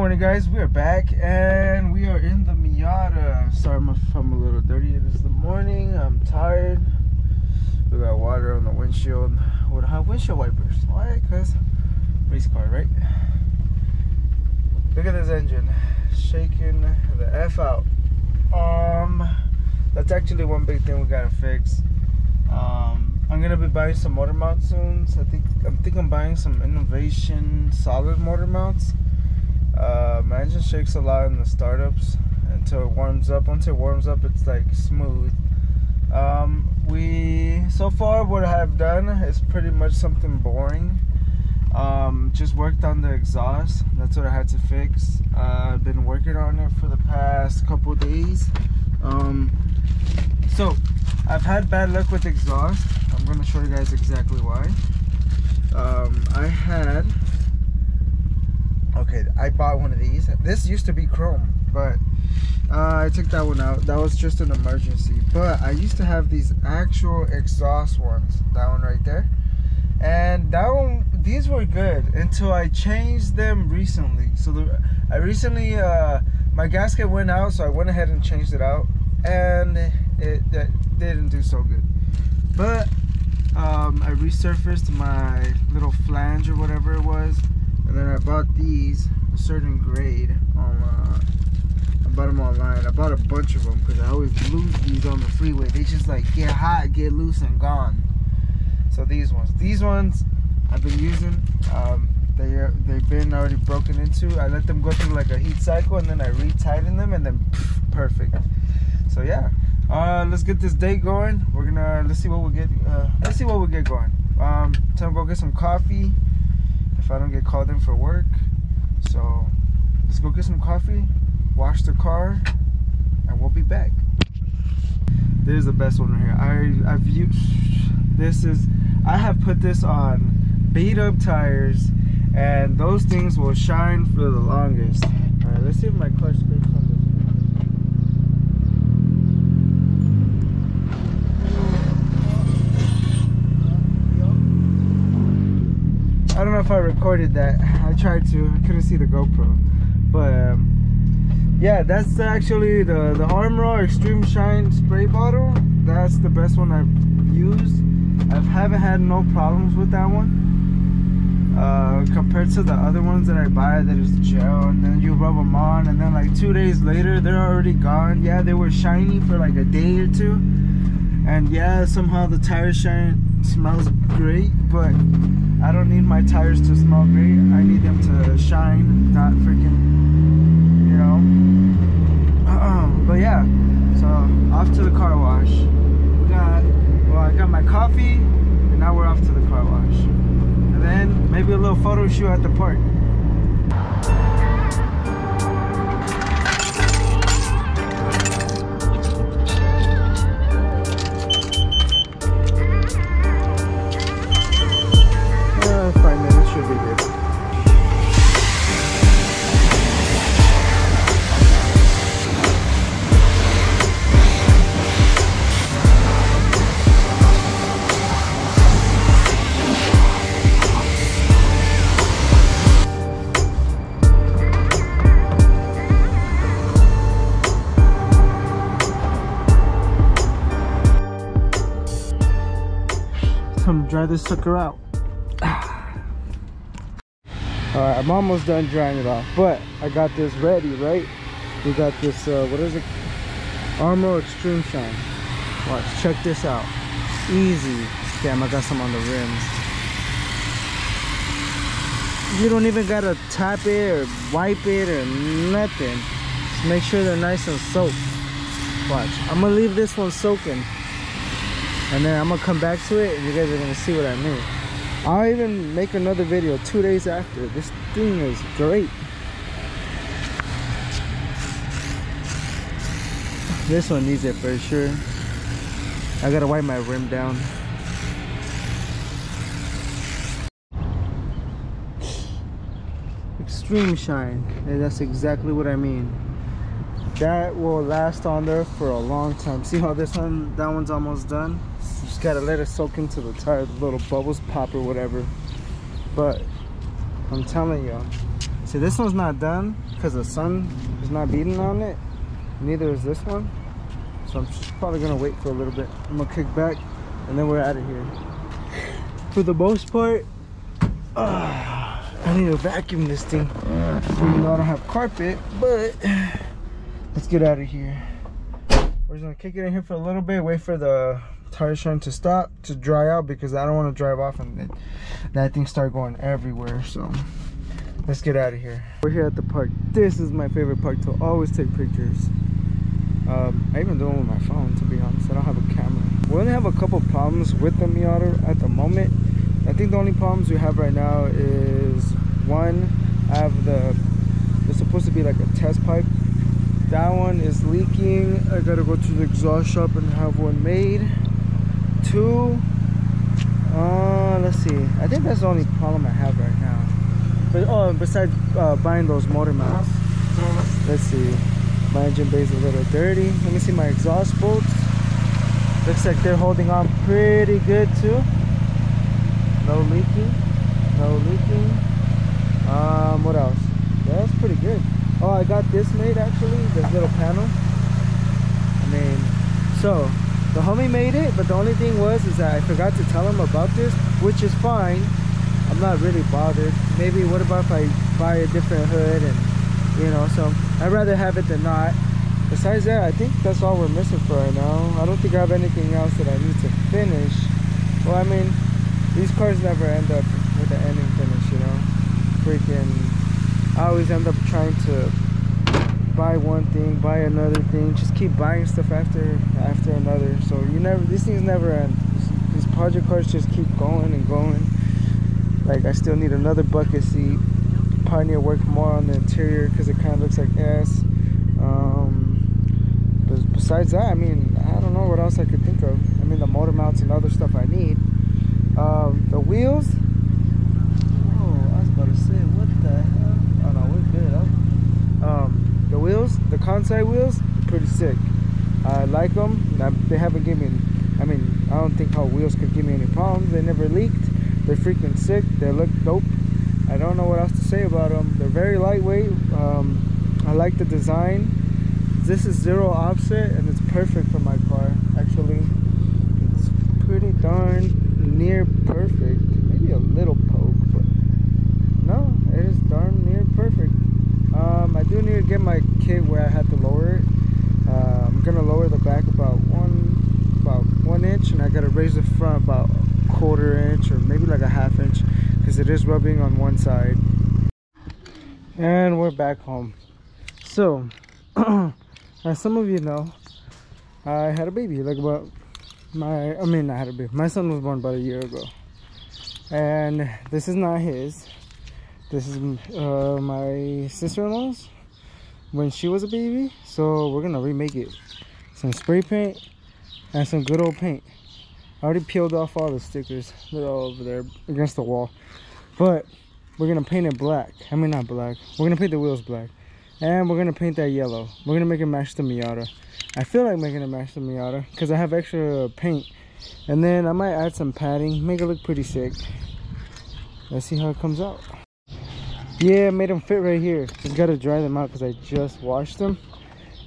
morning guys. We are back and we are in the miata. Sorry if i'm a little dirty. It is the morning. I'm tired. We got water on the windshield. Don't have windshield wipers. Why? Because race car right? Look at this engine. Shaking the f out. Um that's actually one big thing we gotta fix. Um i'm gonna be buying some motor mounts soon. So i think i'm think i'm buying some innovation solid motor mounts uh, shakes a lot in the startups until it warms up. Once it warms up, it's like smooth. Um, we so far what I have done is pretty much something boring. Um, just worked on the exhaust. That's what I had to fix. Uh, I've been working on it for the past couple days. Um, so I've had bad luck with exhaust. I'm gonna show you guys exactly why. Um, I had okay i bought one of these. This used to be chrome but uh, i took that one out. That was just an emergency. But i used to have these actual exhaust ones. That one right there. And that one these were good until i changed them recently. So the, i recently uh, my gasket went out so i went ahead and changed it out. And it, it didn't do so good. But um, i resurfaced my little flange or whatever it was and then I bought these a certain grade on uh, I bought them online. I bought a bunch of them because I always lose these on the freeway. They just like get hot get loose and gone. So these ones. These ones I've been using um, they they've been already broken into. I let them go through like a heat cycle and then I retighten them and then pff, perfect. So yeah. Uh, let's get this day going. We're gonna let's see what we get uh, let's see what we get going. Um, time to go get some coffee if I don't get called in for work. So let's go get some coffee, wash the car, and we'll be back. This is the best one right here. I I've used this is I have put this on beat up tires and those things will shine for the longest. Alright, let's see if my clutch speaks on this. I don't know if I recorded that. I tried to. I couldn't see the GoPro. But um, yeah, that's actually the, the Armor Extreme Shine spray bottle. That's the best one I've used. I haven't had no problems with that one. Uh, compared to the other ones that I buy that is gel and then you rub them on and then like two days later they're already gone. Yeah, they were shiny for like a day or two. And yeah, somehow the tire shine smells great, but I don't need my tires to smell great. I need them to shine, not freaking, you know. but yeah, so off to the car wash. We got, well, I got my coffee, and now we're off to the car wash. And then maybe a little photo shoot at the park. Come dry this sucker out. Alright, I'm almost done drying it off, but I got this ready, right? We got this, uh, what is it? Armor Extreme Shine. Watch, check this out. Easy. Damn, I got some on the rims. You don't even gotta tap it or wipe it or nothing. Just make sure they're nice and soaked. Watch, I'm gonna leave this one soaking and then I'm gonna come back to it and you guys are gonna see what I mean. I'll even make another video two days after. This thing is great. This one needs it for sure. I gotta wipe my rim down. Extreme shine. And that's exactly what I mean. That will last on there for a long time. See how this one that one's almost done gotta let it soak into the tire the little bubbles pop or whatever but i'm telling you See, this one's not done because the sun is not beating on it. Neither is this one. So I'm probably gonna wait for a little bit. I'm gonna kick back and then we're out of here. For the most part, uh, I need to vacuum this thing. Even though I don't have carpet, but let's get out of here. We're just gonna kick it in here for a little bit, wait for the tire shine to stop, to dry out because I don't wanna drive off and that thing start going everywhere, so let's get out of here. We're here at the park. This is my favorite park to always take pictures. Um, I even do it with my phone, to be honest. I don't have a camera. We only have a couple problems with the Miata at the moment. I think the only problems we have right now is one, I have the, it's supposed to be like a test pipe. That one is leaking. I gotta go to the exhaust shop and have one made. Two, uh, let's see. I think that's the only problem I have right now. But oh, besides uh, buying those motor mounts. Let's see. My engine bay is a little dirty. Let me see my exhaust bolts. Looks like they're holding on pretty good too. No leaking. No leaking. Um, what else? That's pretty good. Oh, I got this made actually. This little panel. I mean, so the homie made it, but the only thing was is that I forgot to tell him about this, which is fine. I'm not really bothered. Maybe what about if I buy a different hood and you know so i'd rather have it than not besides that i think that's all we're missing for right now i don't think i have anything else that i need to finish well i mean these cars never end up with an ending finish you know freaking i always end up trying to buy one thing buy another thing just keep buying stuff after after another so you never these things never end these project cars just keep going and going like i still need another bucket seat probably need to work more on the interior because it kind of looks like ass. Um, but besides that, I mean, I don't know what else I could think of. I mean, the motor mounts and other stuff I need. Um, the wheels. Oh, I was about to say, what the hell? Oh no, we're good. Huh? Um, the wheels, the Kansei wheels, pretty sick. I like them. They haven't given me. I mean, I don't think Hot Wheels could give me any problems. They never leaked. They're freaking sick. They look dope. I don't know what else to say about them. They're very lightweight. Um, I like the design. This is zero offset and it's perfect for my car. Actually, it's pretty darn near perfect. Maybe a little poke, but no, it is darn near perfect. Um, I do need to get my kit where I had to lower it. Uh, I'm gonna lower the back about one, about one inch, and I gotta raise the front about quarter inch or maybe like a half inch because it is rubbing on one side. And we're back home. So as some of you know i had a baby like about my i mean i had a baby my son was born about a year ago. And this is not his. This is uh, my sister-in-law's when she was a baby. So we're gonna remake it. Some spray paint and some good old paint I already peeled off all the stickers. They're all over there against the wall. But we're gonna paint it black. I mean not black. We're gonna paint the wheels black. And we're gonna paint that yellow. We're gonna make it match the Miata. I feel like making it match the Miata because I have extra paint. And then I might add some padding, make it look pretty sick. Let's see how it comes out. Yeah, made them fit right here. Just gotta dry them out because I just washed them.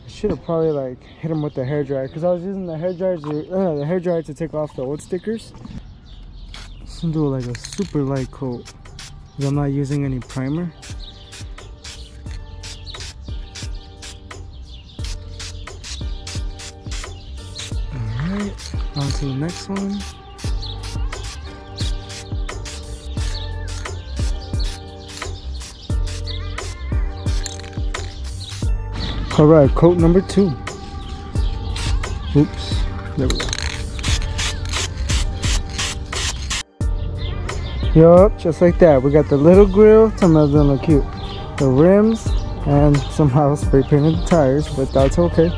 I should have probably like hit them with the hair dryer because I was using the hair dryer to, uh, the hair dryer to take off the old stickers. Just gonna do like a super light coat. I'm not using any primer. Alright, on to the next one. Alright, coat number two. Oops, there we go. Yup, just like that. We got the little grill, some of them look cute. The rims, and somehow spray painted the tires, but that's okay.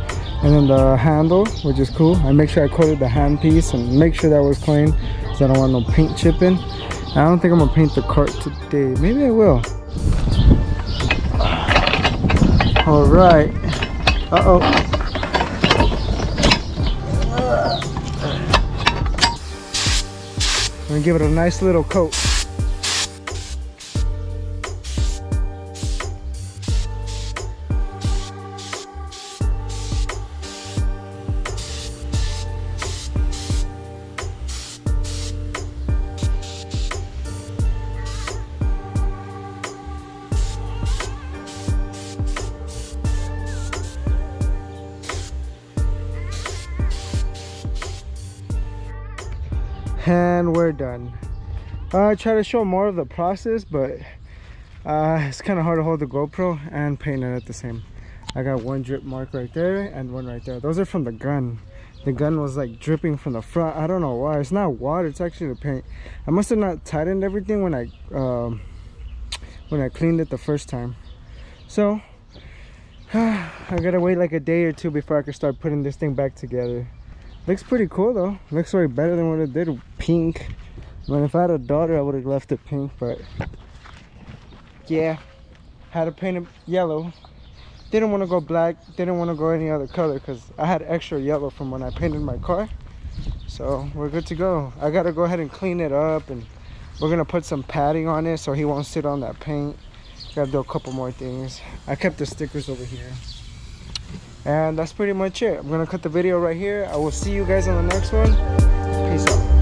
And then the handle, which is cool. I make sure I coated the hand piece and make sure that was clean, because I don't want no paint chipping. I don't think I'm gonna paint the cart today. Maybe I will. All right. Uh-oh. I'm gonna give it a nice little coat. We're done. Uh, i try to show more of the process but uh, it's kind of hard to hold the gopro and paint it at the same. I got one drip mark right there and one right there. Those are from the gun. The gun was like dripping from the front. I don't know why. It's not water it's actually the paint. I must have not tightened everything when i um, when i cleaned it the first time. So i gotta wait like a day or two before i can start putting this thing back together. Looks pretty cool though. Looks way better than what it did pink I mean, if I had a daughter, I would have left it pink, but yeah, had to paint it yellow. Didn't want to go black, didn't want to go any other color because I had extra yellow from when I painted my car. So we're good to go. I got to go ahead and clean it up and we're going to put some padding on it so he won't sit on that paint. Got to do a couple more things. I kept the stickers over here. And that's pretty much it. I'm going to cut the video right here. I will see you guys on the next one. Peace out.